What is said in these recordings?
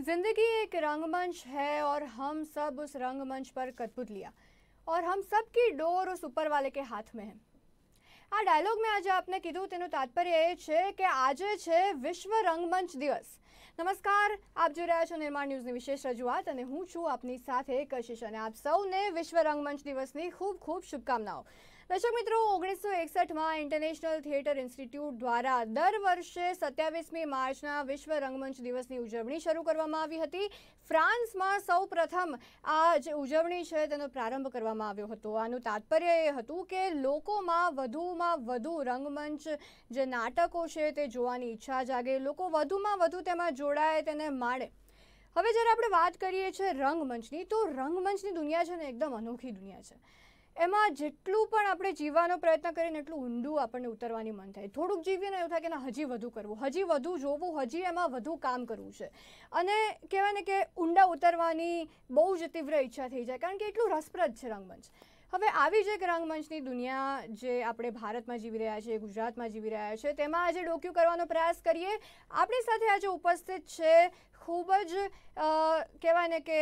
जिंदगी एक रंगमंच है और हम सब उस रंगमंच पर कठपुतलियाँ और हम सबकी डोर उस ऊपर वाले के હાથ में है આ ડાયલોગ મેં આજે આપને કીધું તેનું તાત્પર્ય એ છે કે આજે છે વિશ્વ રંગમંચ દિવસ નમસ્કાર આપ જોઈ રહ્યા છો નિર્માણ ન્યૂઝની વિશેષ રજૂઆત અને હું છું આપની સાથે કશિશ અને આપ સૌને વિશ્વ રંગમંચ દિવસની ખૂબ ખૂબ શુભકામનાઓ દર્શક મિત્રો, ઓગણીસો એકસઠમાં ઇન્ટરનેશનલ થિયેટર ઇન્સ્ટિટ્યૂટ દ્વારા દર વર્ષે સત્યાવીસમી માર્ચના વિશ્વ રંગમંચ દિવસની ઉજવણી શરૂ કરવામાં આવી હતી. ફ્રાન્સમાં સૌ પ્રથમ આ જે ઉજવણી છે, તેનો પ્રારંભ કરવામાં આવ્યો હતો. આનું તાત્પર્ય એ હતું કે લોકોમાં વધુમાં વધુ રંગમંચ જે નાટકો છે, તે જોવાની ઈચ્છા જાગે. લોકો વધુમાં વધુ તેમાં જોડાય, તેને માણે. હવે જ્યારે આપણે વાત કરીએ છીએ રંગમંચની, તો રંગમંચની દુનિયા છે ને, એકદમ અનોખી દુનિયા છે. એમાં જેટલું પણ આપણે જીવવાનો પ્રયત્ન કરીએ ને એટલું ઊંડું આપણને ઉતરવાની મન થાય. થોડુંક જીવીએ ને એવું થાય કે ના, હજી વધુ કરવું, હજી વધુ જોવું, હજી એમાં વધુ કામ કરવું છે. અને કહેવાય ને કે ઊંડા ઉતરવાની બહુ જ તીવ્ર ઈચ્છા થઈ જાય, કારણ કે એટલું રસપ્રદ છે રંગમંચ. હવે આવી જ એક રંગમંચની દુનિયા જે આપણે ભારતમાં જીવી રહ્યા છીએ, ગુજરાતમાં જીવી રહ્યા છે તેમાં આજે ડોક્યુ કરવાનો પ્રયાસ કરીએ. આપણી સાથે આજે ઉપસ્થિત છે ખૂબ જ કહેવાય ને કે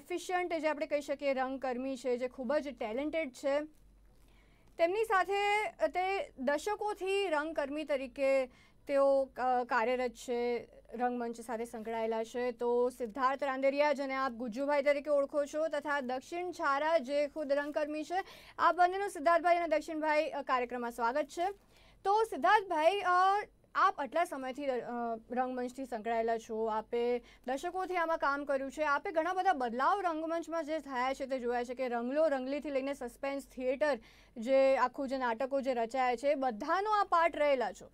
એફિશિયન્ટ જે આપણે કહી શકીએ રંગકર્મી છે, જે ખૂબ જ ટેલેન્ટેડ છે. તેમની સાથે તે દશકોથી રંગકર્મી તરીકે તેઓ કાર્યરત છે, રંગમંચ સાથે સંકળાયેલા છે. તો સિદ્ધાર્થ રાંદેરિયા, જેને આપ ગુજ્જુભાઈ તરીકે ઓળખો છો, તથા દક્ષિણ છારા, જે ખુદ રંગકર્મી છે આ બંનેનું સિદ્ધાર્થભાઈ અને દક્ષિણભાઈ કાર્યક્રમમાં સ્વાગત છે. તો સિદ્ધાર્થભાઈ આપ આટલા સમયથી રંગમંચથી સંકળાયેલા છો, આપે દશકોથી આમાં કામ કર્યું છે, આપે ઘણા બધા બદલાવ રંગમંચમાં જે થયા છે તે જોયા છે કે રંગલો રંગલીથી લઈને સસ્પેન્સ, થિયેટર જે આખું જે નાટકો જે રચાયા છે, બધાનો આ પાર્ટ રહેલા છો.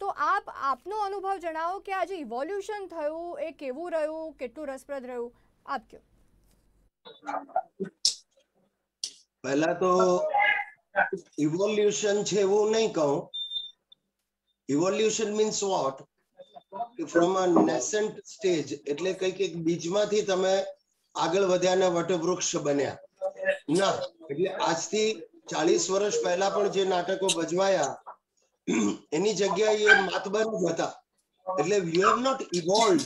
તો આપ, આપનો અનુભવ જણાવો કે આજે ઇવોલ્યુશન થયું, એ કેવું રહ્યું, કેટલું રસપ્રદ રહ્યું? આપ કયો. પહેલા તો ઇવોલ્યુશન છે એવું નહીં કહું evolution means what from a nascent stage એટલે કંઈક એક બીજમાંથી તમે આગળ વધ્યા ને વટવૃક્ષ બન્યા. ના, એટલે આજથી ચાલીસ વર્ષ પહેલા પણ જે નાટકો ભજવાયા, એની જગ્યાએ એ માતબર જ હતા. એટલે you have not evolve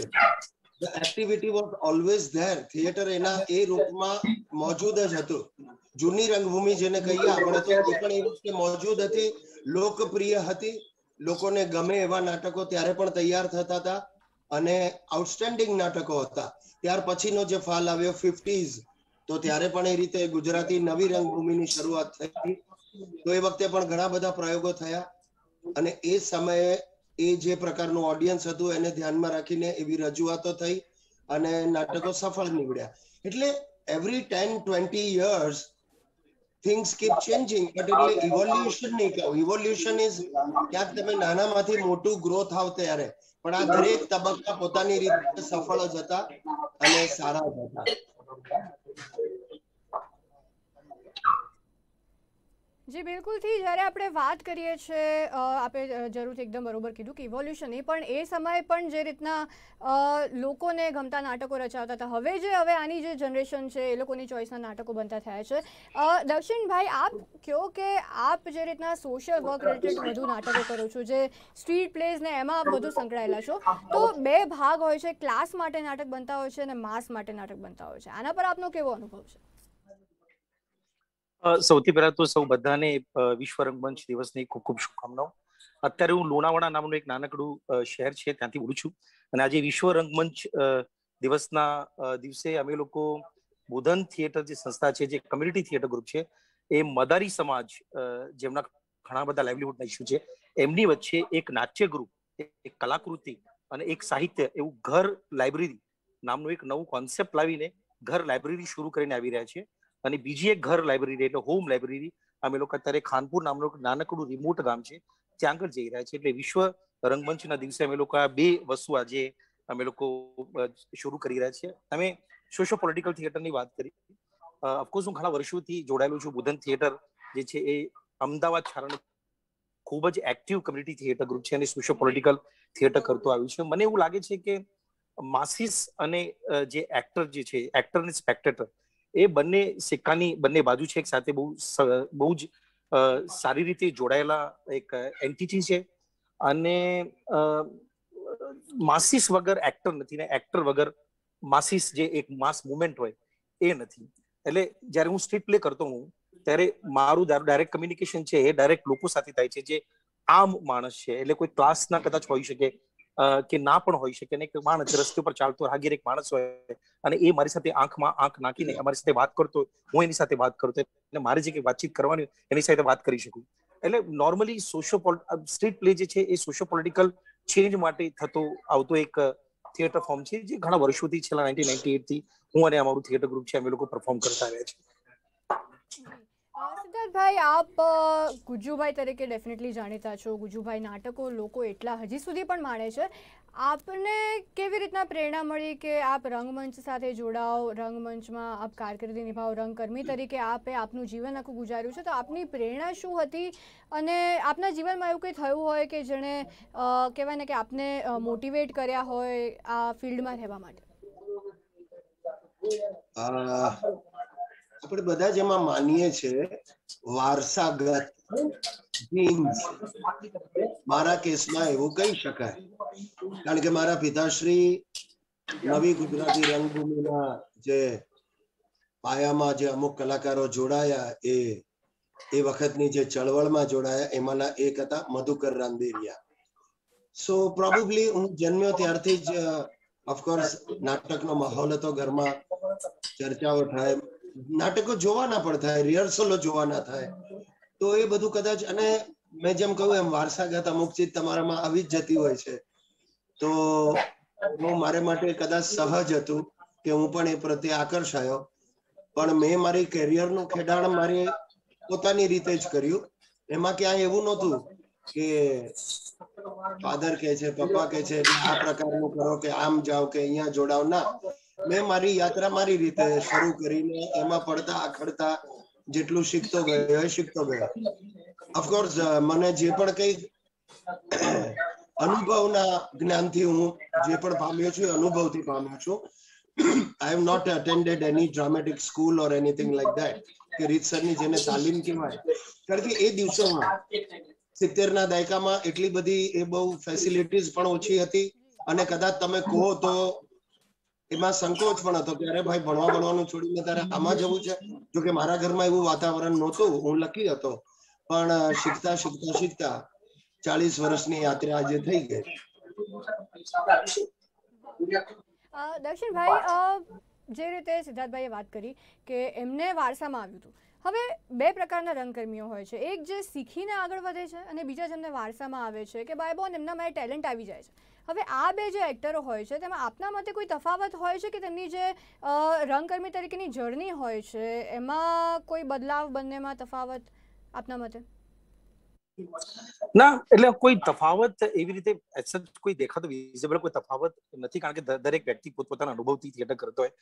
the activity was always there theatre એના એ રૂપમાં મોજૂદ જ હતું. જૂની રંગભૂમિ જેને કહીએ, આપણે તો એ પણ એ વખતે મોજૂદ હતી. લોકપ્રિય હતી. લોકોને ગમે એવા નાટકો ત્યારે પણ તૈયાર થતા હતા અને આઉટસ્ટેન્ડિંગ નાટકો હતા. ત્યાર પછીનો જે ફાલ આવ્યો ફિફ્ટીઝ તો ત્યારે પણ એ રીતે ગુજરાતી નવી રંગભૂમિની શરૂઆત થઈ. તો એ વખતે પણ ઘણા બધા પ્રયોગો થયા અને એ સમયે એ જે પ્રકારનું ઓડિયન્સ હતું એને ધ્યાનમાં રાખીને એવી રજૂઆતો થઈ અને નાટકો સફળ નીવડ્યા. એટલે every ten twenty years things keep changing but એટલે ઇવોલ્યુશન નહીં કહું ઇવોલ્યુશન ઇઝ ક્યાંક તમે નાનામાંથી મોટું ગ્રોથ આવ ત્યારે પણ આ દરેક તબક્કા પોતાની રીતે સફળ જ હતા અને સારા જ હતા જી, બિલકુલથી. જ્યારે આપણે વાત કરીએ છીએ આપણે જરૂરથી એકદમ બરોબર કીધું કે ઇવોલ્યુશન એ પણ એ સમયે પણ જે રીતના લોકોને ગમતા નાટકો રચાવતા હતા. હવે જે, હવે આની જે જનરેશન છે, એ લોકોની ચોઈસના નાટકો બનતા થયા છે. દક્ષિણભાઈ આપ કહો કે આપ જે રીતના સોશિયલ વર્ક રિલેટેડ વધુ નાટકો કરો છો, જે સ્ટ્રીટ પ્લેઝ ને એમાં આપ વધુ સંકળાયેલા છો, તો બે ભાગ હોય છે. ક્લાસ માટે નાટક બનતા હોય છે અને માસ માટે નાટક બનતા હોય છે. આના પર આપનો કેવો અનુભવ છે? સૌથી પહેલા તો સૌ બધાને વિશ્વ રંગમંચ દિવસની ખૂબ ખૂબ શુભકામનાઓ. અત્યારે હું લુણાવાડા નામનું એક નાનકડું શહેર છે, ત્યાંથી બોલું છું. અને આજે વિશ્વ રંગમંચ દિવસના દિવસે અમે લોકો બુધન થિયેટર જે સંસ્થા છે, જે કમ્યુનિટી થિયેટર ગ્રુપ છે, એ મદારી સમાજ જેમના ઘણા બધા લાઇવલીહુડના ઇસ્યુ છે, એમની વચ્ચે એક નાટ્ય ગ્રુપ એક કલાકૃતિ અને એક સાહિત્ય એવું ઘર લાઇબ્રેરી નામનું એક નવું કોન્સેપ્ટ લાવીને ઘર લાઇબ્રેરી શરૂ કરીને આવી રહ્યા છે. અને બીજી એક ઘર લાઇબ્રેરી એટલે હોમ લાઇબ્રેરી અમે લોકો અત્યારે ખાનપુર નામનું નાનકડું રિમોટ ગામ છે, ત્યાં આગળ જઈ રહ્યા છે. એટલે વિશ્વ રંગમંચના દિવસે અમે લોકો આ બે વસ્તુ આજે અમે લોકો શરૂ કરી રહ્યા છીએ. અમે સોશિયો પોલિટિકલ થિયેટરની વાત કરી. ઓફકોર્સ હું ઘણા વર્ષોથી જોડાયેલું છું. બુધન થિયેટર જે છે એ અમદાવાદ છારણ ખૂબ જ એક્ટિવ કમ્યુનિટી થિયેટર ગ્રુપ છે અને સોશિયો પોલિટિકલ થિયેટર કરતું આવ્યું છે. મને એવું લાગે છે કે માસિસ અને જે એક્ટર જે છે એક્ટર અને સ્પેક્ટેટર એ બંને સિક્કાની બંને બાજુ છે, એક સાથે બહુ બહુ જ સારી રીતે જોડાયેલા એક એન્ટિટી છે. અને માસિસ વગર એક્ટર નથી ને એક્ટર વગર માસિસ જે એક માસ મુવમેન્ટ હોય એ નથી. એટલે જ્યારે હું સ્ટ્રીટ પ્લે કરતો હું ત્યારે મારું ડાયરેક્ટ કમ્યુનિકેશન છે એ ડાયરેક્ટ લોકો સાથે થાય છે જે આમ માણસ છે. એટલે કોઈ ક્લાસના કદાચ હોઈ શકે કે ના પણ હોઈ શકે ને એક માણસ રસ્તે ઉપર ચાલતો રાગીર એક માણસ હોય અને એ મારી સાથે આંખમાં આંખ નાખીને અમારી સાથે વાત કરતો હું એની સાથે વાત કરતો એટલે મારે જે કંઈ વાતચીત કરવાની એની સાથે વાત કરી શકું. એટલે નોર્મલી સોશિયો સ્ટ્રીટ પ્લે જે છે એ સોશિયો પોલિટિકલ ચેન્જ માટે થતો આવતો એક થિયેટર ફોર્મ છે જે ઘણા વર્ષોથી છેલ્લા નાઇન્ટીન નાઇન્ટી એટથી હું અને અમારું થિયેટર ગ્રુપ છે અમે લોકો પરફોર્મ કરતા રહ્યા છીએ. સિદ્ધાર્થભાઈ આપ ગુજ્જુભાઈ તરીકે ડેફિનેટલી જાણીતા છો. ગુજુભાઈ નાટકો લોકો એટલા હજી સુધી પણ માણે છે. આપને કેવી રીતના પ્રેરણા મળી કે આપ રંગમંચ સાથે જોડાઓ? રંગમંચમાં આપ કારકિર્દી નિભાવો? રંગકર્મી તરીકે આપે આપનું જીવન આખું ગુજાર્યું છે. તો આપની પ્રેરણા શું હતી? અને આપના જીવનમાં એવું કંઈ થયું હોય કે જેણે કહેવાય ને કે આપને મોટિવેટ કર્યા હોય આ ફિલ્ડમાં રહેવા માટે? આપણે બધા જ એમાં માનીએ છીએ, વારસાગત મારા કેસમાં એવું કહી શકાય. કારણ કે મારા પિતાશ્રી નવી ગુજરાતી રંગભૂમિના જે પાયામાં જે અમુક કલાકારો જોડાયા એ એ વખતની જે ચળવળમાં જોડાયા, એમાંના એક હતા મધુકર રાંદેરિયા. સો પ્રોબેબલી હું જન્મ્યો ત્યારથી જ ઓફકોર્સ નાટકનો માહોલ હતો, ઘરમાં ચર્ચાઓ થાય નાટકો જોવાના પણ થાય, રિહર્સલો જોવાના થાય. તો એ બધું કદાચ, અને મેં જેમ કહ્યું એમ, વારસાગત અમુક ચીજ તમારામાં આવી જ જતી હોય છે. તો હું મારે માટે કદાચ સહજ હતું કે હું પણ એ પ્રત્યે આકર્ષાયો. પણ મેં મારી કેરિયરનું ખેડાણ મારી પોતાની રીતે જ કર્યું. એમાં ક્યાંય એવું નહોતું કે ફાધર કે છે પપ્પા કે છે, આ પ્રકારનું કરો કે આમ જાઓ કે અહીંયા જોડાવ. ના. મેં મારી યાત્રા મારી રીતે શરૂ કરીને એમાં પડતા આખડતા જેટલું શીખતો ગયો શીખતો ગયો. ઓફકોર્સ મને જે પણ કઈ અનુભવના જ્ઞાનથી હું જે પણ પામ્યો છું અનુભવથી પામ્યો છું. I have not attended any dramatic school or anything like that કે રીતસરની જેને તાલીમ કહેવાય. કારણ કે એ દિવસોમાં સિત્તેર ના દાયકામાં એટલી બધી એ બહુ ફેસિલિટીઝ પણ ઓછી હતી અને કદાચ તમે કહો તો એમાં સંકોચ પણ હતો અરે ભાઈ, ભણવા ભણવાનું છોડીને તારે આમાં જવું છે. જો કે મારા ઘરમાં એવું વાતાવરણ નહોતું, હું લકી હતો. પણ શીખતા શીખતા શીખતા ચાલીસ વર્ષની યાત્રા આજે થઈ ગઈ. દર્શનભાઈ જે રીતે સિદ્ધાર્થભાઈએ વાત કરી કે એમને વારસામાં આવ્યું હતું. હવે બે પ્રકારના રંગકર્મીઓ હોય છે. એક જે શીખીને આગળ વધે છે અને બીજા જેમને વારસામાં આવે છે કે બાય બોન એમનામાં એ ટેલેન્ટ આવી જાય છે. હવે આ બે જે એક્ટરો હોય છે તેમાં આપના મતે કોઈ તફાવત હોય છે કે તેમની જે રંગકર્મી તરીકેની જર્ની હોય છે એમાં કોઈ બદલાવ બંનેમાં તફાવત આપના મતે? ના એટલે કોઈ તફાવત એવી રીતે કોઈ દેખાતો વિઝિબલ કોઈ તફાવત નથી કારણ કે દરેક વ્યક્તિ પોતપોતાના અનુભવથી થિયેટર કરતો હોય.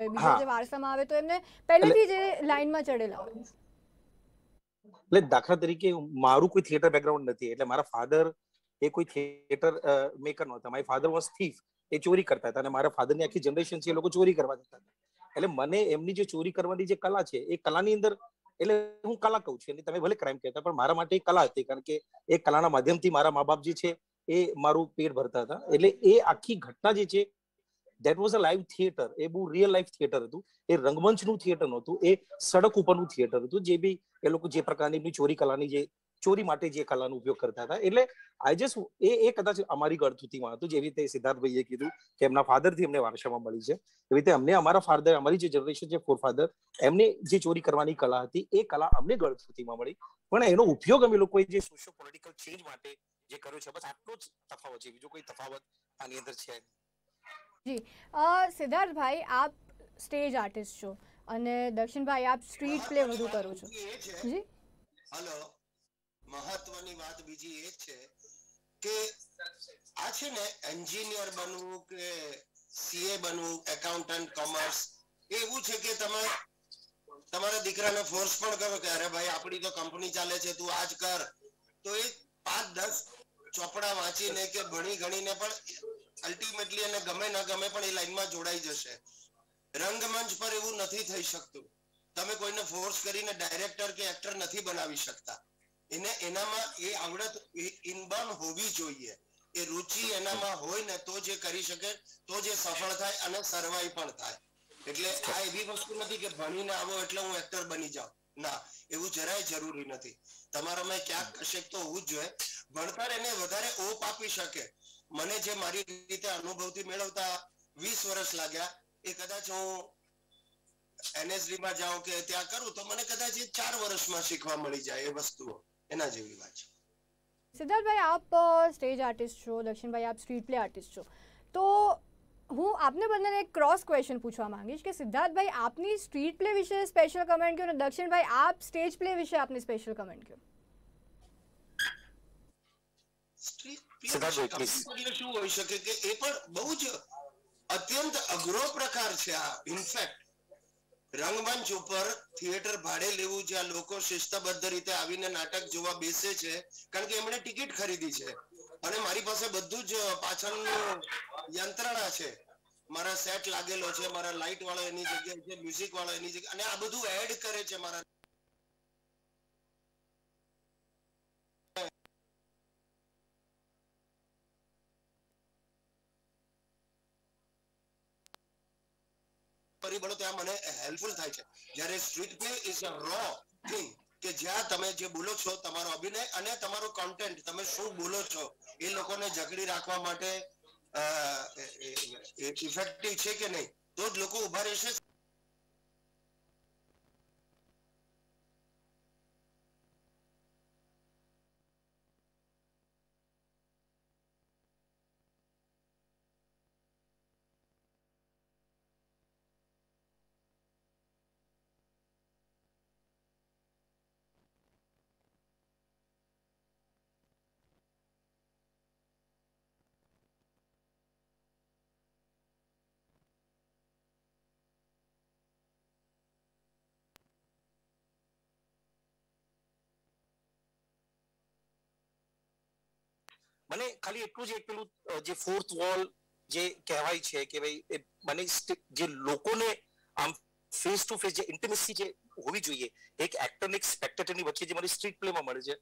બીજા જે વારસામાં આવે તો એમને પહેલેથી જે લાઈનમાં ચડેલા હોય. એટલે દાખલા તરીકે મારું કોઈ થિયેટર બેકગ્રાઉન્ડ નથી એટલે મારા ફાધર એ કોઈ થિયેટર મેકર નહોતા. માય ફાધર વોઝ થીફ એ ચોરી કરતા હતા અને મારા ફાધરની આખી જનરેશન છે એ લોકો ચોરી કરવા જતા હતા. એટલે મને એમની જે ચોરી કરવાની જે કલા છે એ કલાની અંદર, એટલે હું કલા કહું છું. તમે ભલે ક્રાઇમ કહેતા, પણ મારા માટે કલા હતી. કારણ કે એ કલાના માધ્યમથી મારા મા બાપ જે છે એ મારું પેટ ભરતા હતા. એટલે એ આખી ઘટના જે છે that was a live theatre એ બહુ રિયલ લાઈફ થિયેટર હતું. એ રંગમંચનું થિયેટર નહોતું. એ સડક ઉપરનું થિયેટર હતું. જે બી એ લોકો જે પ્રકારની ચોરી કલાની જે ચોરી માટે જે કલાનો ઉપયોગ કરતા હતા. એટલે આઈ જસ્ટ એ એ કદાચ અમારી ગળથુથીમાં હતું જેવી રીતે સિદ્ધાર્થભાઈએ કીધું કે એમના ફાધરથી અમને વારસામાં મળી છે. એવી રીતે અમને અમારા ફાધર અમારી જે જનરેશન છે ફોર ફાધર એમને જે ચોરી કરવાની કલા હતી એ કલા અમને ગળથુથીમાં મળી. પણ એનો ઉપયોગ અમે લોકોએ જે સોશિયો પોલિટિકલ ચેન્જ માટે જે કર્યો છે બસ આટલો જ તફાવત છે. બીજો કોઈ તફાવત આની અંદર છે જી. સિદ્ધાર્થભાઈ આપ સ્ટેજ આર્ટિસ્ટ છો અને દર્શનભાઈ આપ સ્ટ્રીટ પ્લે વધુ કરો છો. જી હેલો મહત્વની વાત બીજી એ છે કે આ છે ને એન્જિનિયર બનવું કે સીએ બનવું, એકાઉન્ટન્ટ કોમર્સ, એવું છે કે તમે તમારા દીકરાને ફોર્સ પણ કરો કે અરે ભાઈ આપણી તો કંપની ચાલે છે, તું આજ કર. તો એ પાંચ, દસ ચોપડા વાંચીને કે ભણી ગણીને પણ અલ્ટિમેટલી એને ગમે ન ગમે પણ એ લાઈનમાં જોડાઈ જશે. રંગમંચ પર એવું નથી થઈ શકતું. તમે કોઈને ફોર્સ કરીને ડાયરેક્ટર કે એક્ટર નથી બનાવી શકતા. એને, એનામાં એ આવડત ઇનબર્ન હોવી જોઈએ. એ રુચિ એનામાં હોય ને તો જે કરી શકે, તો જે સફળ થાય અને સર્વાઈ પણ થાય. એટલે આ એવી વસ્તુ નથી કે ભણીને આવો એટલે હું એક્ટર બની જાઉં. ના, એવું જરાય જરૂરી નથી. તમારામાં ક્યાંક કશેક તો હોવું જ જોઈએ. ભણતર એને વધારે ઓપ આપી શકે. મને જે મારી રીતે અનુભવથી મેળવતા વીસ વર્ષ લાગ્યા, એ કદાચ હું એનએસડી માં જાઉં કે ત્યાં કરું, તો મને કદાચ એ ચાર વર્ષમાં શીખવા મળી જાય એ વસ્તુઓ. એના જેવી વાત છે. સિદ્ધાર્થભાઈ આપ સ્ટેજ આર્ટિસ્ટ છો દક્ષિણભાઈ આપ સ્ટ્રીટ પ્લે આર્ટિસ્ટ છો. તો હું આપને બધાને એક ક્રોસ ક્વેશ્ચન પૂછવા માંગીશ કે સિદ્ધાર્થભાઈ આપની સ્ટ્રીટ પ્લે વિશે સ્પેશિયલ કમેન્ટ કહો અને દક્ષિણભાઈ આપ સ્ટેજ પ્લે વિશે આપની સ્પેશિયલ કમેન્ટ કહો શું હોઈ શકે કે એ પણ બહુ જ અત્યંત અઘરો પ્રકાર છે આ ઇનફેક્ટ રંગમંચ ઉપર થિયેટર ભાડે લેવું જ્યાં લોકો શિસ્તબદ્ધ રીતે આવીને નાટક જોવા બેસે છે, કારણ કે એમણે ટિકિટ ખરીદી છે. અને મારી પાસે બધું જ પાછળનું યંત્રણા છે. મારા સેટ લાગેલો છે, મારા લાઇટ વાળો એની જગ્યાએ છે મ્યુઝિક વાળો એની જગ્યાએ. અને આ બધું એડ કરે છે મારા પરિબળો ત્યાં મને હેલ્પફુલ થાય છે. જ્યારે street play is a raw thing કે જ્યાં તમે જે બોલો છો, તમારો અભિનય અને તમારો કન્ટેન્ટ તમે શું બોલો છો, એ લોકોને જકડી રાખવા માટે ઇફેક્ટિવ છે કે નહીં, તો જ લોકો ઊભા રહેશે. મને ખાલી એટલું જ એક પેલું જે ફોર્થ વોલ જે કહેવાય છે કે ભાઈ મને જે લોકોને આમ ફેસ ટુ ફેસ જે ઇન્ટિમેસી જે હોવી જોઈએ, એક એક્ટર ને એક સ્પેક્ટેટરની વચ્ચે જે મને સ્ટ્રીટ પ્લેમાં મળે છે,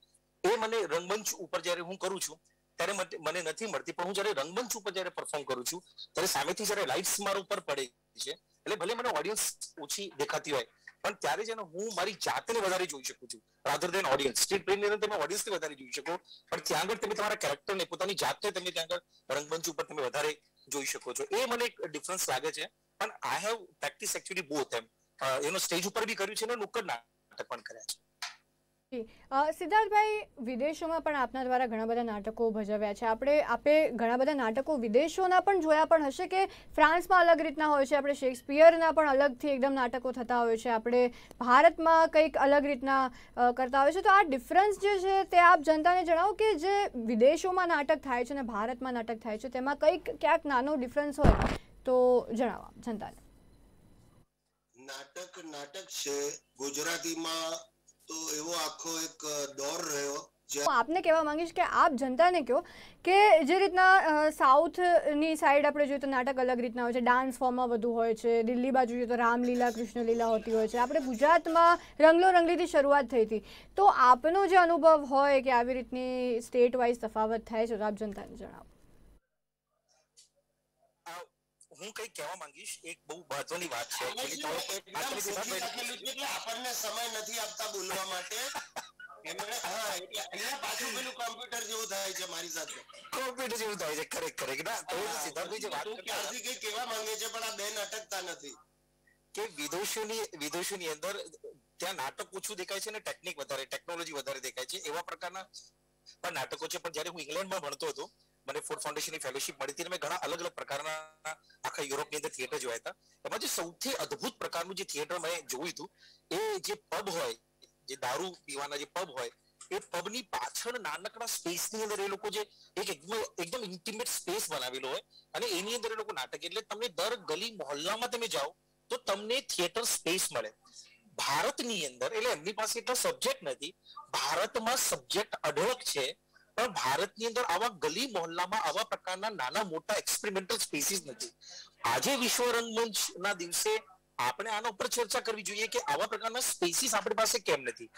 એ મને રંગમંચ ઉપર જ્યારે હું કરું છું, ત્યારે મને નથી મળતી. પણ હું જ્યારે રંગમંચ ઉપર જ્યારે પરફોર્મ કરું છું, ત્યારે સામેથી જ્યારે લાઇટ્સ મારા ઉપર પડે છે, એટલે ભલે મને ઓડિયન્સ ઓછી દેખાતી હોય પણ ત્યારે છે ને હું મારી જાતને વધારે જોઈ શકું છું રાધર દેન ઓડિયન્સ સ્ટ્રીટ પ્લેની અંદર તમે ઓડિયન્સને વધારે જોઈ શકો, પણ ત્યાં આગળ તમે તમારા કેરેક્ટરને પોતાની જાતને તમે ત્યાં આગળ રંગમંચ ઉપર તમે વધારે જોઈ શકો છો. એ મને એક ડિફરન્સ લાગે છે, પણ I have practice actually both એમ. એનો સ્ટેજ ઉપર બી કર્યું છે ને નુક્કડ નાટક પણ કર્યા છે. સિદ્ધાર્થભાઈ, વિદેશોમાં પણ આપના દ્વારા ઘણા બધા નાટકો ભજવ્યા છે. આપણે આપે ઘણા બધા નાટકો વિદેશોના પણ જોયા પણ હશે કે ફ્રાન્સમાં અલગ રીતના હોય છે? આપણે શેક્સપિયરના પણ અલગથી એકદમ નાટકો થતા હોય છે. આપણે ભારતમાં કંઈક અલગ રીતના કરતા હોય છે. તો આ ડિફરન્સ જે છે તે આપ જનતાને જણાવો કે જે વિદેશોમાં નાટક થાય છે અને ભારતમાં નાટક થાય છે, તેમાં કંઈક ક્યાંક નાનો ડિફરન્સ હોય તો જણાવો જનતાને. નાટક નાટક છે ગુજરાતીમાં તો એવો આખો એક દોર રહ્યો હું આપને કહેવા માંગીશ કે આપ જનતાને કહો કે જે રીતના સાઉથની સાઈડ આપણે જોઈએ તો નાટક અલગ રીતના હોય છે ડાન્સ ફોર્મમાં વધુ હોય છે, દિલ્હી બાજુ જોઈએ તો રામલીલા, કૃષ્ણલીલા હોતી હોય છે. આપણે ગુજરાતમાં રંગલો રંગલીથી શરૂઆત થઈ હતી. તો આપનો જે અનુભવ હોય કે આવી રીતની સ્ટેટ વાઇઝ તફાવત થાય છે, તો આપ જનતાને જણાવો આ હું કઈ કહેવા માંગીશ એક બહુ મહત્વની વાત છે. એટલે આપણને સમય નથી આપતા બોલવા માટે. એમણે હા એટલે પાછું પેલું કોમ્પ્યુટર જેવું થાય છે મારી સાથે. કોમ્પ્યુટર જેવું થાય છે ખરેખ ખરેખર ના તો સિદ્ધાર્થભાઈ જે વાત તું કરતા હતા, ક્યારથી કઈ કહેવા માંગે છે પણ આ બે નાટકતા નથી. કે વિદેશોની વિદેશોની અંદર ત્યાં નાટક ઓછું દેખાય છે અને ટેકનિક વધારે ટેકનોલોજી વધારે દેખાય છે એવા પ્રકારના પણ નાટકો છે. પણ જ્યારે હું ઇંગ્લેન્ડમાં ભણતો હતો મને ફૂડ ફાઉન્ડેશનની ફેલોશિપ મળી હતી મેં ઘણા અલગ અલગ પ્રકારના આખા યુરોપની અંદર થિયેટર જોયા હતા. એમાં જે સૌથી અદ્ભુત પ્રકારનું જે થિયેટર મેં જોયું હતું, એ જે પબ હોય, જે દારૂ પીવાના જે પબ હોય, એ પબની પાછળ નાનકડા સ્પેસની અંદર એ લોકો જે એક એકદમ ઇન્ટિમેટ સ્પેસ બનાવેલો હોય અને એની અંદર એ લોકો નાટક, એટલે તમને દર ગલી મોહલ્લામાં તમે જાઓ, તો તમને થિયેટર સ્પેસ મળે. ભારતની અંદર, એટલે એમની પાસે એટલો સબ્જેક્ટ નથી, ભારતમાં સબ્જેક્ટ અઢળક છે પણ ભારતની અંદર આવા ગલી મોહલ્લામાં આવા પ્રકારના નાના મોટા એક્સપેરિમેન્ટલ સ્પેસીસ નથી. આજે વિશ્વ રંગમંચના દિવસે આપણે આના ઉપર ચર્ચા કરવી જોઈએ કે આવા પ્રકારના સ્પેસીસ આપણી પાસે કેમ નથી.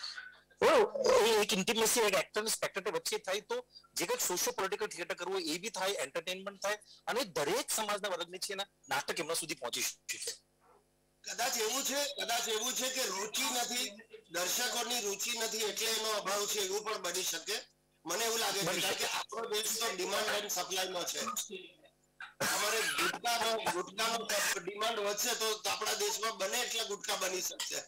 એક ઇન્ટિમેસી એક એક્ટર અને સ્પેક્ટેટર વચ્ચે થાય તો જે કંઈક સોશિયો પોલિટિકલ થિયેટર કરવું એ બી થાય એન્ટરટેનમેન્ટ થાય અને દરેક સમાજના વર્ગની છે એના નાટક એમના સુધી પહોંચી શકે કદાચ એવું છે, કદાચ એવું છે કે રુચિ નથી, દર્શકોની રુચિ નથી એટલે એનો અભાવ છે, એવું પણ બની શકે. મને એવું લાગે છે કે આપણો દેશ તો ડિમાન્ડ એન્ડ સપ્લાયમાં છે. અમારે ગુટકાનો ગુટકાનો ડિમાન્ડ વધશે તો આપણા દેશમાં બને એટલે ગુટકા બની શકશે.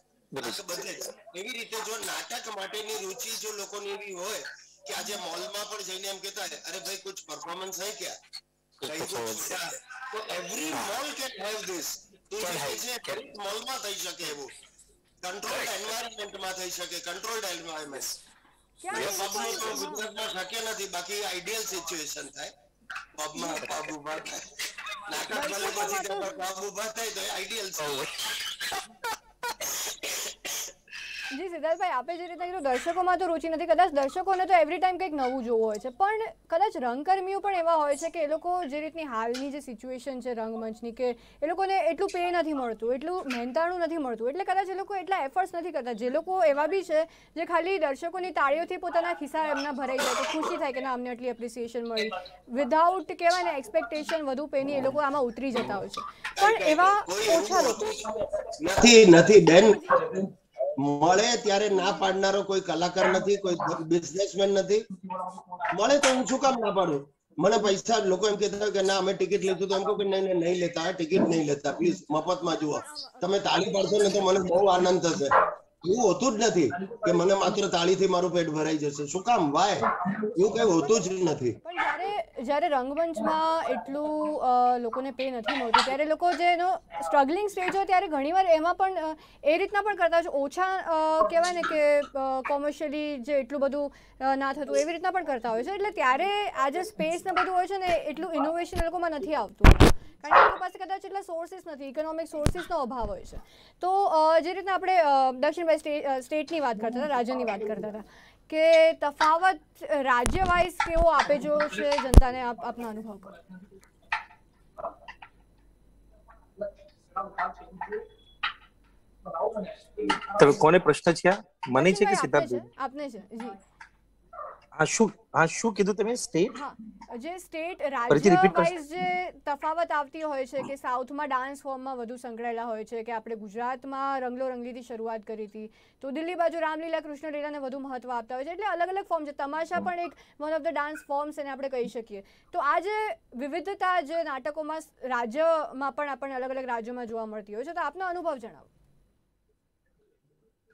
એવી રીતે જો નાટક માટેની રુચિ જો લોકોની એવી હોય કે આજે મોલમાં પણ જઈને એમ કેતા અરે ભાઈ કુછ પરફોર્મન્સ હે ક્યા? તો every mall can have this મોલમાં થઈ શકે એવું. કંટ્રોલ્ડ એન્વાયરમેન્ટમાં થઈ શકે કંટ્રોલ્ડ એન્વાયરમેન્ટ ગુજરાતમાં શક્ય નથી. બાકી આઈડિયલ સિચ્યુએશન થાય. પબમાં પબ ઊભા થાય. નાટક ભલે પછી પબ ઊભા થાય તો આઈડિયલ છે. જી, સિદ્ધાર્થભાઈ, આપે જે રીતે કીધું, દર્શકોમાં તો રુચિ નથી. કદાચ દર્શકોને તો એવરી ટાઈમ કંઈક નવું જોવું હોય છે. પણ કદાચ રંગકર્મીઓ પણ એવા હોય છે કે એ લોકો જે રીતની હાલની જે સિચ્યુએશન છે રંગમંચની કે એ લોકોને એટલું પે નથી મળતું, એટલું મહેનતાણું નથી મળતું. એટલે કદાચ એ લોકો એટલા એફર્ટ્સ નથી કરતા. જે લોકો એવા બી છે જે ખાલી દર્શકોની તાળીઓથી પોતાના ખિસ્સા એમના ભરાઈ જાય તો ખુશી થાય કે ના, અમને આટલી એપ્રિસિએશન મળી. વિધાઉટ કહેવાય ને એક્સપેક્ટેશન વધુ પેની એ લોકો આમાં ઉતરી જતા હોય છે. પણ એવા ઓછા લોકો. નથી નથી, બેન. મળે ત્યારે ના પાડનારો કોઈ કલાકાર નથી, કોઈ બિઝનેસમેન નથી. મળે તો હું શું કામ ના પાડું? મને પૈસા, લોકો એમ કહેતા કે ના, અમે ટિકિટ લીધું તો એમ કહું કે નહીં નહીં લેતા ટિકિટ નહીં લેતા. પ્લીઝ મફતમાં જુઓ. તમે તાળી પાડશો ને તો મને બહુ આનંદ થશે. એવું હોતું જ નથી કે મને માત્ર તાળીથી મારું પેટ ભરાઈ જશે. શું કામ? વાય એવું કઈ હોતું જ નથી. જ્યારે રંગમંચમાં એટલું લોકોને પે નથી મળતું, ત્યારે લોકો જે એનો સ્ટ્રગલિંગ સ્ટેજ હોય ત્યારે ઘણીવાર એમાં પણ એ રીતના પણ કરતા હોય ઓછા કહેવાય ને કે કોમર્શિયલી જે એટલું બધું ના થતું, એવી રીતના પણ કરતા હોય છે. એટલે ત્યારે આ જે સ્પેસ ને બધું હોય છે ને, એટલું ઇનોવેશન એ લોકોમાં નથી આવતું. કારણ કે આપણી પાસે કદાચ એટલા સોર્સિસ નથી ઇકોનોમિક સોર્સિસનો અભાવ હોય છે. તો જે રીતના આપણે દક્ષિણ ભાઈ સ્ટે સ્ટેટની વાત કરતા હતા રાજ્યની વાત કરતા હતા કે તફાવત રાજ્ય વાઇઝ કેવો આપે જો છે જનતાને આપ આપનો અનુભવ કરો તમે કોને પ્રશ્ન છે મને છે કે સિદ્ધાર્થ આપને છે આપને છે જી. હા શું? હા શું કીધું તમે? સ્ટેટ જે સ્ટેટ રાજ્ય વાઇઝ જે તફાવત આવતી હોય છે કે સાઉથમાં ડાન્સ ફોર્મમાં વધુ સંકળાયેલા હોય છે કે આપણે ગુજરાતમાં રંગલો રંગલીથી શરૂઆત કરી હતી તો દિલ્હી બાજુ રામલીલા કૃષ્ણ લીલાને વધુ મહત્વ આપતા હોય છે એટલે અલગ અલગ ફોર્મ છે. તમાશા પણ એક one of the dance forms એને આપણે કહી શકીએ. તો આ જે વિવિધતા જે નાટકોમાં રાજ્યમાં પણ આપણને અલગ અલગ રાજ્યોમાં જોવા મળતી હોય છે તો આપનો અનુભવ જણાવો.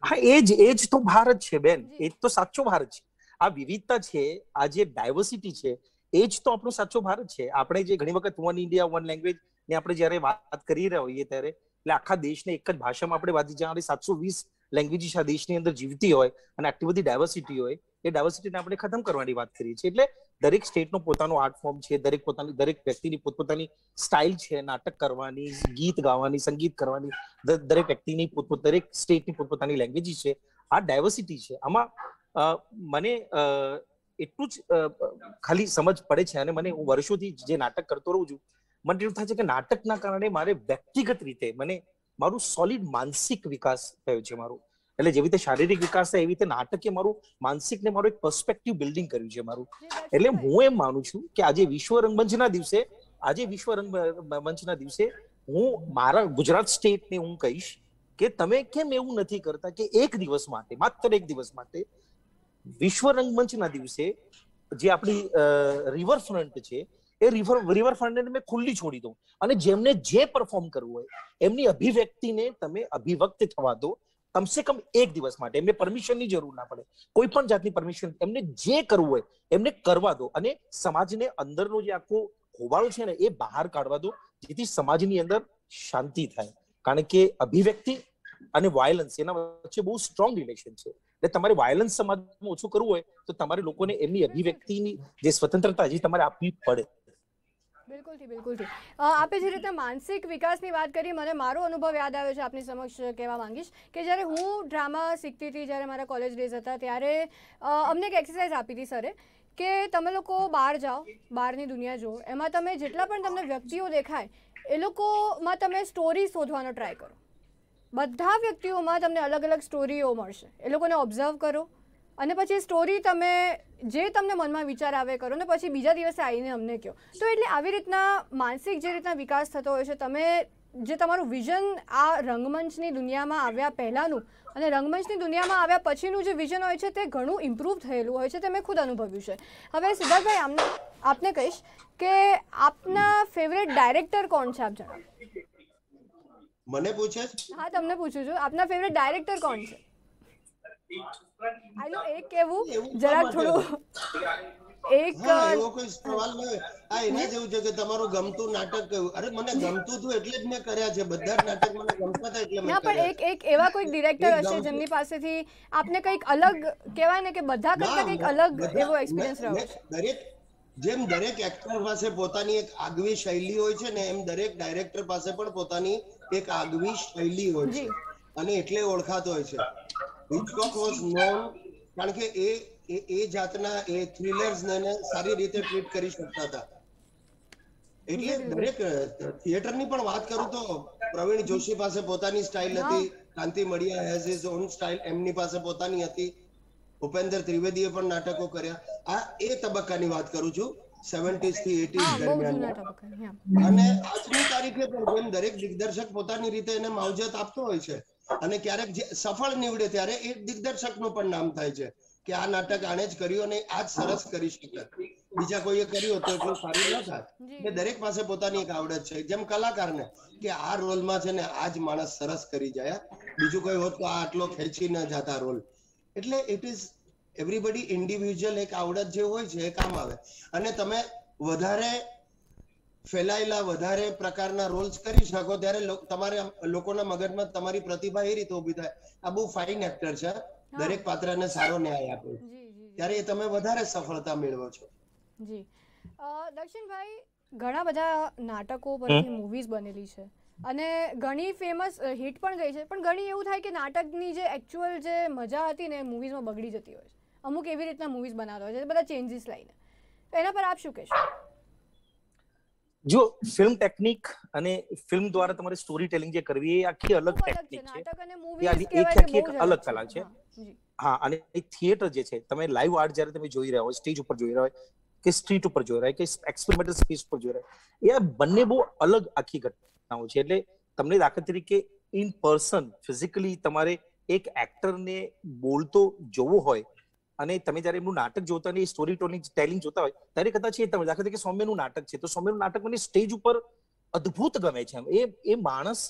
હા એ જ એ જ તો ભારત છે બેન. એ જ તો સાચો ભારત છે. આ વિવિધતા છે, આ જે ડાયવર્સિટી છે, એ જ તો આપણો સાચો ભારત છે. આપણે જે ઘણી વખત વન ઇન્ડિયા વન લેંગ્વેજ ને આપણે જ્યારે વાત કરી રહ્યા હોઈએ ત્યારે, એટલે આખા દેશને એક જ ભાષામાં આપણે વાત જ્યારે સાતસો વીસ લેંગ્વેજીસ આ દેશની અંદર જીવતી હોય અને આટલી બધી ડાયવર્સિટી હોય, એ ડાયવર્સિટીને આપણે ખતમ કરવાની વાત કરીએ છીએ. એટલે દરેક સ્ટેટનો પોતાનો આર્ટ ફોર્મ છે, દરેક પોતાની, દરેક વ્યક્તિની પોતપોતાની સ્ટાઇલ છે, નાટક કરવાની, ગીત ગાવાની, સંગીત કરવાની દરેક વ્યક્તિની પોતપોત દરેક સ્ટેટની પોતપોતાની લેંગ્વેજીસ છે. આ ડાયવર્સિટી છે. આમાં મને એટલું જ ખાલી સમજ પડે છે અને મને હું વર્ષોથી જે નાટક કરતો રહું છું મને એવું થાય છે કે નાટકના કારણે મારે વ્યક્તિગત રીતે મને મારું સોલિડ માનસિક વિકાસ થયો છે મારું. એટલે જેવી રીતે શારીરિક વિકાસ થાય એવી રીતે નાટકે મારું માનસિક ને મારું એક પર્સપેક્ટિવ બિલ્ડિંગ કર્યું છે મારું. એટલે હું એમ માનું છું કે આજે વિશ્વ રંગમંચના દિવસે આજે વિશ્વ રંગમંચના દિવસે હું મારા ગુજરાત સ્ટેટને હું કહીશ કે તમે કેમ એવું નથી કરતા કે એક દિવસ માટે માત્ર એક દિવસ માટે વિશ્વ રંગમંચના દિવસે જે આપણી રિવરફ્રન્ટ છે, એ રિવર રિવરફ્રન્ટને મેં ખુલ્લી છોડી દઉં. અને જેમને જે પરફોર્મ કરવું હોય, એમની અભિવ્યક્તિને તમે અભિવ્યક્ત થવા દો. કમસે કમ એક દિવસ માટે. એમને પરમિશનની જરૂર ના પડે. કોઈ પણ જાતની પરમિશન એમને જે કરવું હોય, એમને કરવા દો. અને સમાજને અંદરનો જે આખો હોબાળો છે ને, એ બહાર કાઢવા દો. જેથી સમાજની અંદર શાંતિ થાય. કારણ કે અભિવ્યક્તિ અને વાયલન્સ એના વચ્ચે બહુ સ્ટ્રોંગ રિલેશન છે. એટલે તમારે વાયલન્સ સમાજમાં ઓછું કરવું હોય, તો તમારે લોકોને એમની અભિવ્યક્તિની જે સ્વતંત્રતા હજી તમારે આપવી પડે. બિલકુલથી બિલકુલથી આપે જે રીતે માનસિક વિકાસની વાત કરી, મને મારો અનુભવ યાદ આવ્યો છે, આપની સમક્ષ કહેવા માંગીશ કે જ્યારે હું ડ્રામા શીખતી હતી, જ્યારે મારા કોલેજ ડેઝ હતા, ત્યારે અમને એક એક્સરસાઇઝ આપી હતી સરે કે તમે લોકો બહાર જાઓ, બહારની દુનિયા જુઓ, એમાં તમે જેટલા પણ તમને વ્યક્તિઓ દેખાય, એ લોકોમાં તમે સ્ટોરી શોધવાનો ટ્રાય કરો. બધા વ્યક્તિઓમાં તમને અલગ અલગ સ્ટોરીઓ મળશે. એ લોકોને ઓબ્ઝર્વ કરો. અને પછી સ્ટોરી તમે જે તમને મનમાં વિચાર આવે કરો ને પછી બીજા દિવસે આવીને અમને કહો. તો એટલે આવી રીતના માનસિક જે રીતના વિકાસ થતો હોય છે, તમે જે તમારું વિઝન આ રંગમંચની દુનિયામાં આવ્યા પહેલાંનું અને રંગમંચની દુનિયામાં આવ્યા પછીનું જે વિઝન હોય છે તે ઘણું ઇમ્પ્રૂવ થયેલું હોય છે તે મેં ખુદ અનુભવ્યું છે. હવે સિદ્ધાર્થભાઈ આમને, આપને કહીશ કે આપના ફેવરેટ ડાયરેક્ટર કોણ છે, આપ જણાવો. મને પૂછે છે? હા તમને પૂછું છું. આપના ફેવરેટ ડાયરેક્ટર કોણ છે? આઈ નો એક કેવું? જરાક થોડું એક એવો કોઈ સવાલ નહીં આ એના જેવું છે કે તમારું ગમતું નાટક કયું? અરે મને ગમતું હતું એટલે જ મેં કર્યા છે. બધા જ નાટક મને ગમતા હતા એટલે મેં ના પણ એક એક એવા કોઈક ડિરેક્ટર હશે જેમની પાસેથી આપને કંઈક અલગ કહેવાય ને કે બધા કરતા ના, કંઈક અલગ એવો એક્સપિરિયન્સ રહ્યો. દરેક જેમ દરેક એક્ટર પાસે પોતાની એક આગવી શૈલી હોય છે ને એમ દરેક ડાયરેક્ટર પાસે પણ પોતાની એક આગવી શૈલી હોય છે અને એટલે ઓળખાતો હોય છે. હિચકોક વોઝ નોન કારણ કે એ એ- જાતના એ થ્રિલર્સ ને સારી રીતે ટ્રીટ કરી શકતા હતા. એટલે દરેક થિયેટરની પણ વાત કરું તો પ્રવીણ જોશી પાસે પોતાની સ્ટાઇલ હતી Kanti Madia has his own style એમની પાસે પોતાની હતી. ઉપેન્દ્ર ત્રિવેદીએ પણ નાટકો કર્યા. આ એ તબક્કાની વાત કરું છું. સેવન્ટીઝથી એટીઝ દરમિયાન અને આજની તારીખે પણ જેમ દરેક દિગ્દર્શક પોતાની રીતે એને માવજત આપતો હોય છે. અને ક્યારેક જે સફળ નીવડે ત્યારે એ દિગ્દર્શકનું પણ નામ થાય છે કે આ નાટક આણે જ કર્યું અને આ જ સરસ કરી શકે. બીજા કોઈએ કર્યું હોત તો એટલું સારું ન થાય. કે દરેક પાસે પોતાની એક આવડત છે. જેમ કલાકારને કે આ રોલમાં છે ને આ જ માણસ સરસ કરી જાય. બીજું કોઈ હોત તો આ આટલો ખેંચી ન જાતા રોલ એટલે ઇટ ઇઝ એવરીબડી ઇન્ડિવિજ્યુઅલ એક આવડત જે હોય છે એ કામ આવે. અને તમે વધારે ફેલાયેલા વધારે પ્રકારના રોલ્સ કરી શકો ત્યારે તમારે લોકોના મગજમાં તમારી પ્રતિભા એ રીતે ઊભી થાય. આ બહુ ફાઇન એક્ટર છે દરેક પાત્રને સારો ન્યાય આપે. ત્યારે એ તમે વધારે સફળતા મેળવો છો. જી. અ, દક્ષિણભાઈ ઘણા બધા નાટકો પરથી મૂવીઝ બનેલી છે. અને ઘણી ફેમસ હિટ પણ ગઈ છે. પણ ઘણી એવું થાય કે નાટકની જે એકચ્યુઅલ જે મજા હતી ને મૂવીઝમાં બગડી જતી હોય છે. અમુક એવી રીતના મૂવીઝ બનાવતા હોય છે બધા ચેન્જીસ લઈને. તો એના પર આપ શું કહેશો? જો ફિલ્મ ટેકનિક અને ફિલ્મ દ્વારા તમારે સ્ટોરી ટેલિંગ જે કરવી એ આખી અલગ ટેકનિક છે એક આખી એક અલગ કલા છે. હા, અને થિયેટર જે છે તમે લાઈવ આર્ટ જ્યારે તમે જોઈ રહ્યા હોય સ્ટેજ ઉપર જોઈ રહ્યા હોય કે સ્ટ્રીટ ઉપર જોઈ રહ્યા હોય કે એક્સપેરિમેન્ટલ સ્પેસ ઉપર જોઈ રહ્યા હોય એ બંને બહુ અલગ આખી ઘટનાઓ છે. એટલે તમને દાખલા તરીકે ઇન પર્સન ફિઝિકલી તમારે એક એક્ટરને બોલતો જોવો હોય અને તમે જ્યારે એમનું નાટક જોતા અને સ્ટોરી ટોલિંગ ટેલિંગ જોતા હોય, ત્યારે કદાચ એ તમે દાખલા તરીકે સૌમ્યનું નાટક છે, તો સૌમ્યનું નાટક મને સ્ટેજ ઉપર અદ્ભુત ગમે છે. એ એ માણસ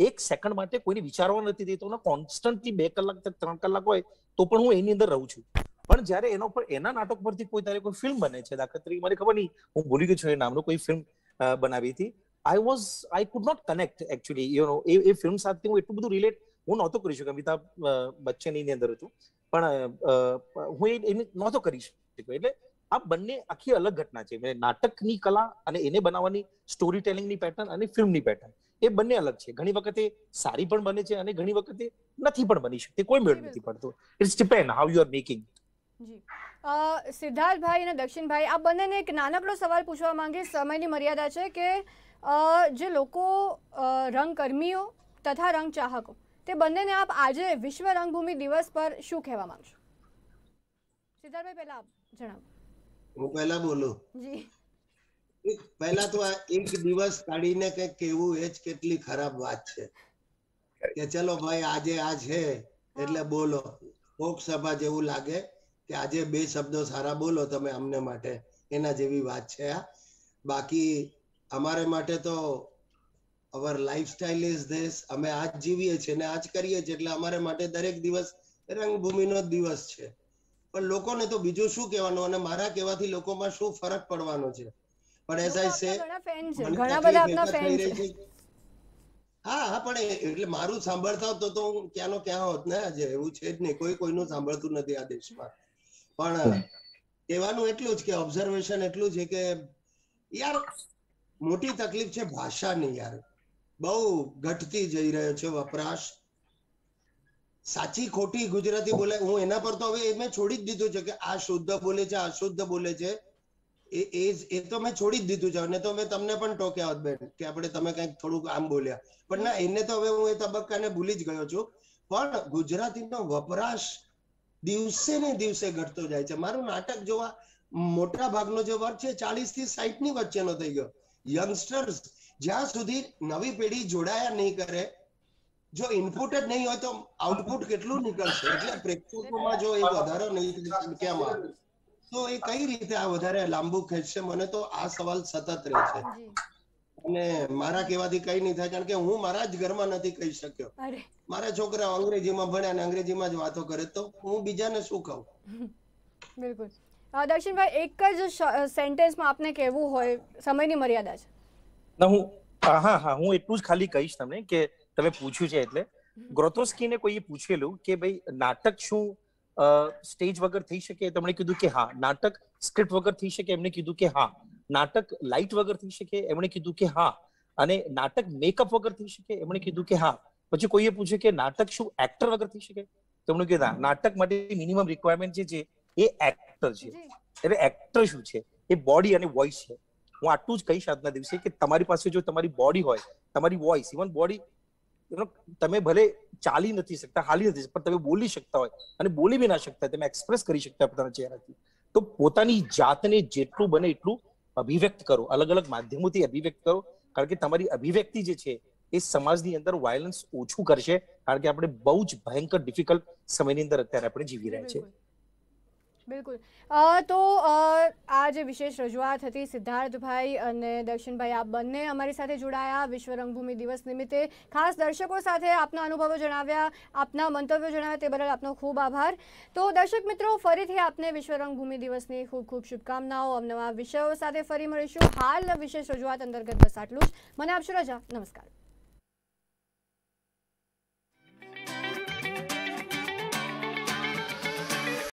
એક સેકન્ડ માટે કોઈને વિચારવા નથી દેતો કોન્સ્ટન્ટલી બે કલાક ત્રણ કલાક હોય તો પણ હું એની અંદર રહું છું. પણ જ્યારે એના ઉપર, એના નાટક પરથી કોઈ તારે કોઈ ફિલ્મ બને છે, દાખલા તરીકે મને ખબર નહીં, હું ભૂલી ગયો છું એ નામનું કોઈ ફિલ્મ બનાવી હતી. I was I could not connect actually you know A film સાથે હું એટલું બધું રિલેટ હું નહોતો કરી શક્યો, અમિતાભ બચ્ચન એની અંદર હતું. પણ હું એને નહોતો કરી શક્યો એટલે આ બંને આખી અલગ ઘટના છે. નાટકની કલા અને એને બનાવવાની સ્ટોરી ટેલિંગની પેટર્ન અને ફિલ્મની પેટર્ન એ બંને અલગ છે. ઘણી વખતે સારી પણ બને છે અને ઘણી વખતે નથી પણ બની શકતી. કોઈ મેળ નથી પડતો. It's depend how you are making જી. અ, સિદ્ધાર્થભાઈ અને દક્ષિણભાઈ આ બંનેને એક નાનકડો સવાલ પૂછવા માંગે સમયની મર્યાદા છે કે જે લોકો રંગકર્મીઓ તથા રંગ ચાહકો તે બંનેને આપ આજે વિશ્વ રંગભૂમિ દિવસ પર શું કહેવા માંગશો? સિદ્ધાર્થભાઈ પહેલા આપ જણાવો. હું પહેલા બોલું? જી. પહેલા તો આ એક દિવસ કાઢીને કંઈક કેવું એ જ કેટલી ખરાબ વાત છે. કે ચલો ભાઈ આજે આ છે એટલે બોલો. લોકસભા જેવું લાગે કે આજે બે શબ્દો સારા બોલો તમે અમને માટે. એના જેવી વાત છે આ. બાકી અમારે માટે તો અવર લાઈફસ્ટાઈલ ઇઝ ધીસ અમે આજ જીવીએ છીએ ને આજ કરીએ છીએ એટલે અમારે માટે દરેક દિવસ રંગભૂમિનો દિવસ છે. પણ લોકોને તો બીજું શું કહેવાનું અને મારા કહેવાથી લોકોમાં શું ફરક પડવાનો છે? પણ એઝ આઈ સે ઘણા બધા આપના ફેન છે. હા હા પણ એ- એટલે મારું સાંભળતા હોત તો તો હું ક્યાંનો ક્યાં હોત ને આજે એવું છે જ નહીં. કોઈ કોઈનું સાંભળતું નથી આ દેશમાં. પણ કહેવાનું એટલું જ કે ઓબ્ઝર્વેશન એટલું છે કે યાર મોટી તકલીફ છે ભાષાની યાર. બહુ ઘટતી જઈ રહ્યો છે વપરાશ. સાચી ખોટી ગુજરાતી બોલે, હું એના પર તો હવે મેં છોડી જ દીધું છે કે આ શુદ્ધ બોલે છે આ બોલે છે. એ એ એ તો મેં છોડી જ દીધું છે, અને તો મેં તમને પણ ટોક્યા હોત બેન, કે આપણે તમે કંઈક થોડુંક આમ બોલ્યા. પણ ના, એને તો હવે હું એ તબક્કાને ભૂલી જ ગયો છું. પણ ગુજરાતીનો વપરાશ દિવસે ને દિવસે ઘટતો જાય છે. મારું નાટક જોવા મોટા ભાગનો જે વર્ગ છે ચાલીસથી સાહીઠની વચ્ચેનો થઈ ગયો. યંગસ્ટર્સ જ્યાં સુધી નવી પેઢી જોડાયા નહીં કરે જો ઇનપુટ જ નહીં હોય તો આઉટપુટ કેટલું નીકળશે? એટલે પ્રેક્ષકોમાં જો એ વધારો નહીં સંખ્યામાં તો એ કઈ રીતે આ વધારે લાંબુ ખેંચશે? મને તો આ સવાલ સતત રહે છે. અને મારા કહેવાથી કઈ નહીં થાય કારણ કે હું મારા જ ઘરમાં નથી કહી શક્યો. મારા છોકરા અંગ્રેજીમાં ભણ્યા અને અંગ્રેજીમાં જ વાતો કરે તો હું બીજાને શું કહું? બિલકુલ. દર્શનભાઈ એક જ સેન્ટેન્સમાં આપને કહેવું હોય સમયની મર્યાદા છે. ના હું હા હા હા એટલું જ ખાલી કહીશ તમને કે તમે પૂછ્યું છે એટલે. ગ્રોતોસ્કીને કોઈએ પૂછેલું કે ભાઈ નાટક શું સ્ટેજ વગર થઈ શકે? તેમણે કીધું કે હા. નાટક સ્ક્રિપ્ટ વગર થઈ શકે? એમણે કીધું કે હા. નાટક લાઇટ વગર થઈ શકે? એમણે કીધું કે હા. અને નાટક મેકઅપ વગર થઈ શકે? એમણે કીધું કે હા. પછી કોઈએ પૂછ્યું કે નાટક શું એક્ટર વગર થઈ શકે? તેમણે કીધું નાટક માટે મિનિમમ રિક્વાયરમેન્ટ જે છે એ એક્ટર છે. એટલે એક્ટર શું છે? એ બોડી અને વોઇસ છે. હું આટલું જ કહીશ આજના દિવસે કે તમારી પાસે જો તમારી બોડી હોય, તમારી વોઇસ ઇવન બોડી તમે ભલે ચાલી નથી શકતા, હાલી નથી પણ તમે બોલી શકતા હોય અને બોલી બી ના શકતા તમે એક્સપ્રેસ કરી શકતા પોતાના ચહેરાથી. તો પોતાની જાતને જેટલું બને એટલું અભિવ્યક્ત કરો, અલગ અલગ માધ્યમોથી અભિવ્યક્ત કરો, કારણ કે તમારી અભિવ્યક્તિ જે છે એ સમાજની અંદર વાયલન્સ ઓછું કરશે, કારણ કે આપણે બહુ જ ભયંકર ડિફિકલ્ટ સમયની અંદર અત્યારે આપણે જીવી રહ્યા છીએ. બિલકુલ. તો આ જે વિશેષ રજૂઆત હતી સિદ્ધાર્થભાઈ અને દર્શનભાઈ, આપ બંને અમારી સાથે જોડાયા વિશ્વ રંગભૂમિ દિવસ નિમિત્તે. ખાસ દર્શકો સાથે આપના અનુભવો જણાવ્યા, આપના મંતવ્યો જણાવ્યા, તે બદલ આપનો ખૂબ આભાર. તો, દર્શક મિત્રો, ફરીથી આપને વિશ્વ રંગભૂમિ દિવસની ખૂબ ખૂબ શુભકામનાઓ. અમને વિષયો સાથે ફરી મળીશું. હાલ વિશેષ રજૂઆત અંતર્ગત બસ આટલું જ. મને આપશો રજા? નમસ્કાર.